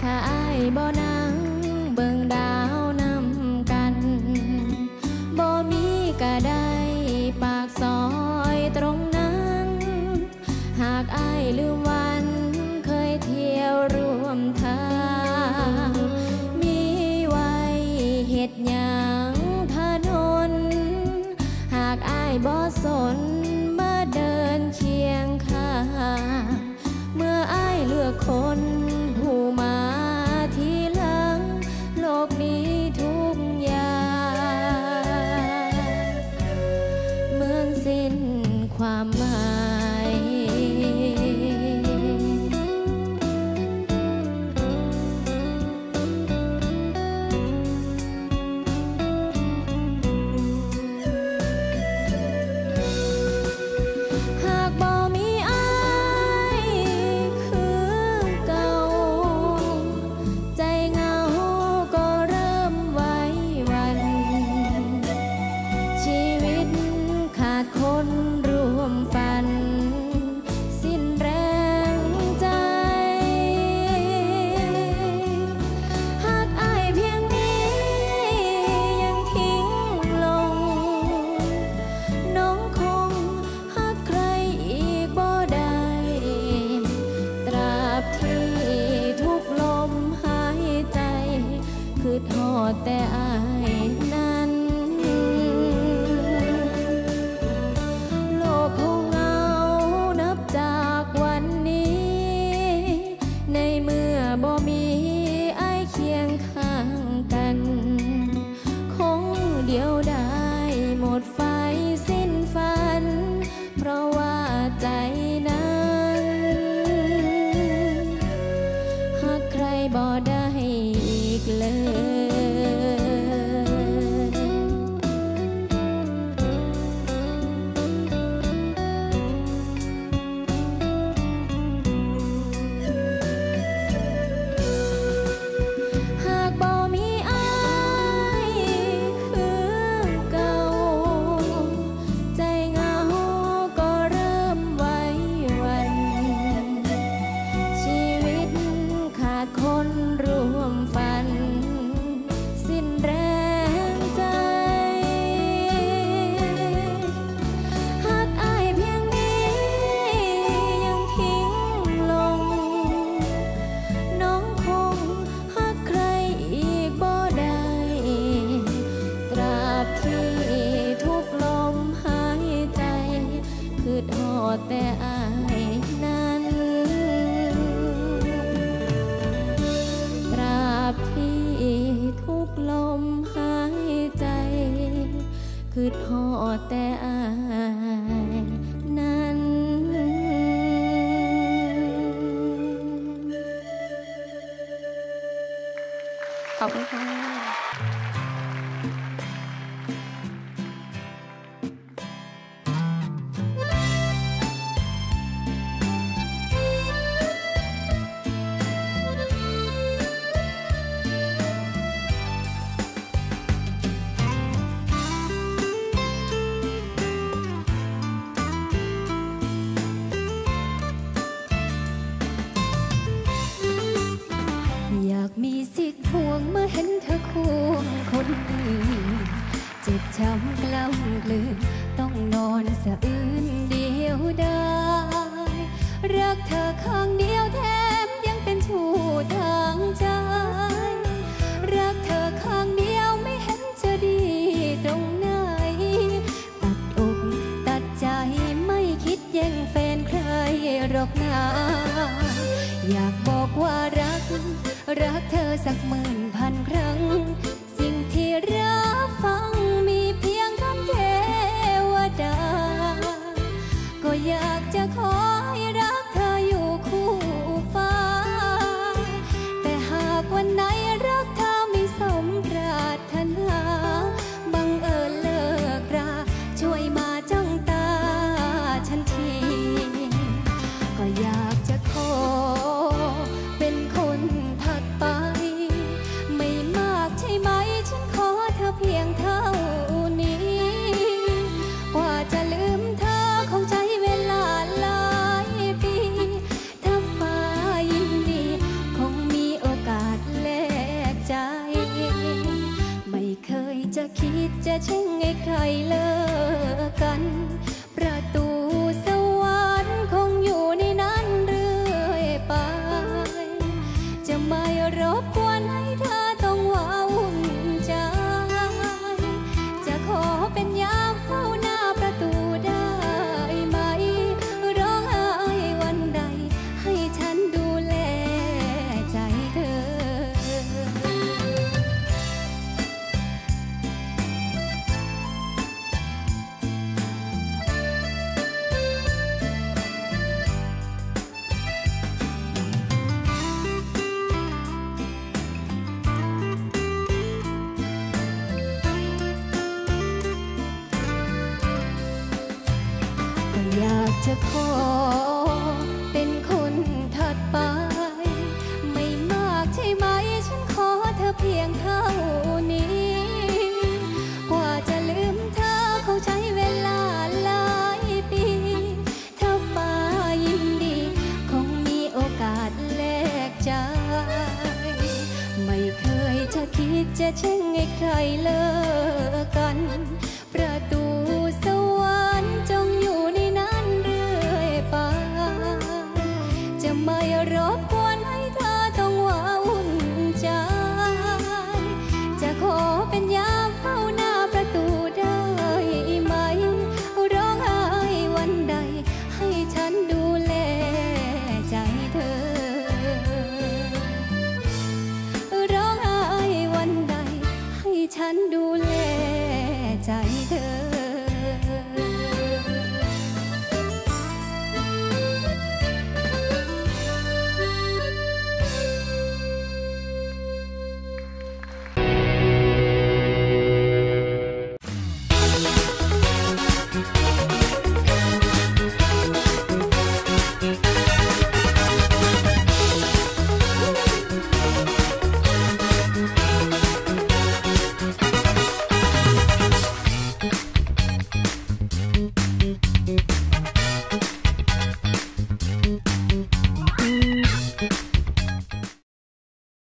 ถ้าอายบ่นา 花，但。 แต่อายนั้น ตราบที่ทุกลมหายใจ คือทอแต่อาย สะอื่นเดียวได้ รักเธอครั้งเดียวแถมยังเป็นชู้ทางใจ รักเธอครั้งเดียวไม่เห็นจะดีตรงไหน ตัดอกตัดใจไม่คิดแย่งแฟนใครหรอกนาอยากบอกว่ารัก รักเธอสักหมื่นพันครั้ง 借口。 จะแช่งให้ใครเลิกกัน